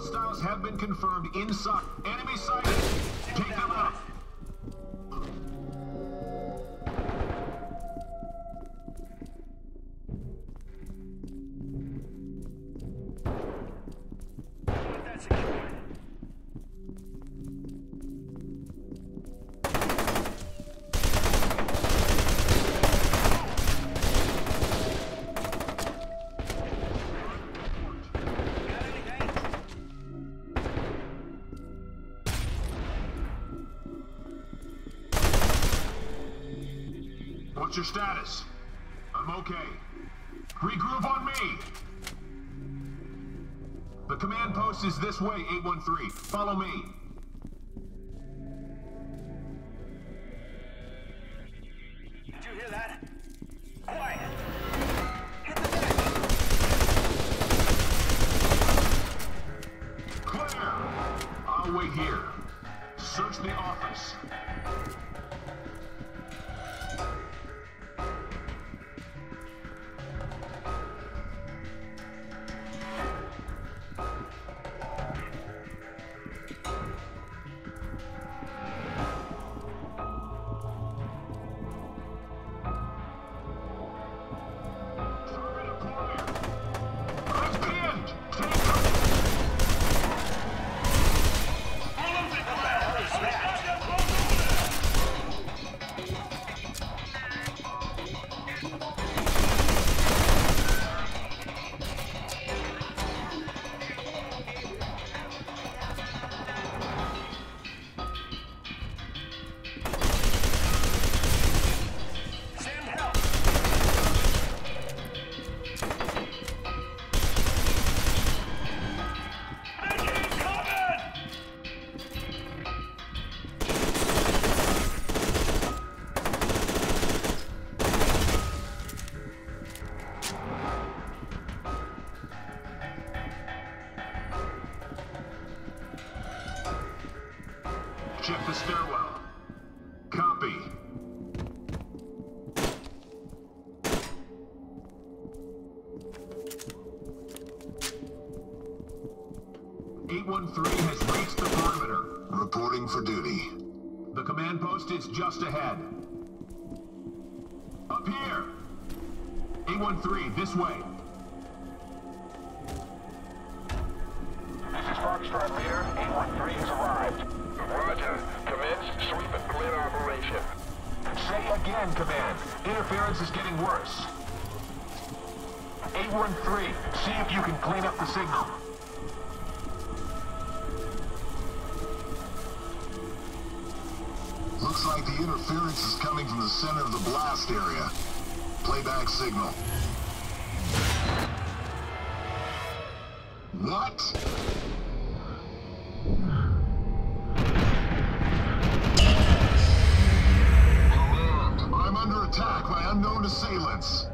Hostiles have been confirmed inside. Enemy sighted. Take them What's your status? I'm okay. Regroup on me! The command post is this way, 813. Follow me. Check the stairwell. Copy. Eight one three has reached the perimeter. Reporting for duty. The command post is just ahead. Up here! 813, this way. This is Foxtrot Leader. 813 has arrived. Say again, Command. Interference is getting worse. 813, see if you can clean up the signal. Looks like the interference is coming from the center of the blast area. Playback signal. What? Assailants.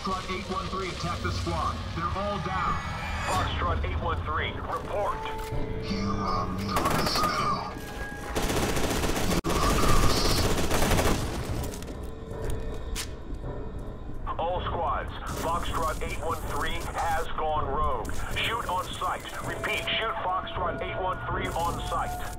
Foxtrot 813 attacked the squad. They're all down. Foxtrot 813, report. You are meaningless now. You are ghosts. All squads, Foxtrot 813 has gone rogue. Shoot on sight. Repeat, shoot Foxtrot 813 on sight.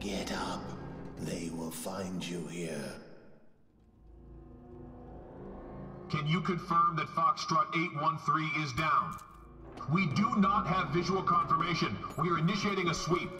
Get up. They will find you here. Can you confirm that Foxtrot 813 is down? We do not have visual confirmation. We are initiating a sweep.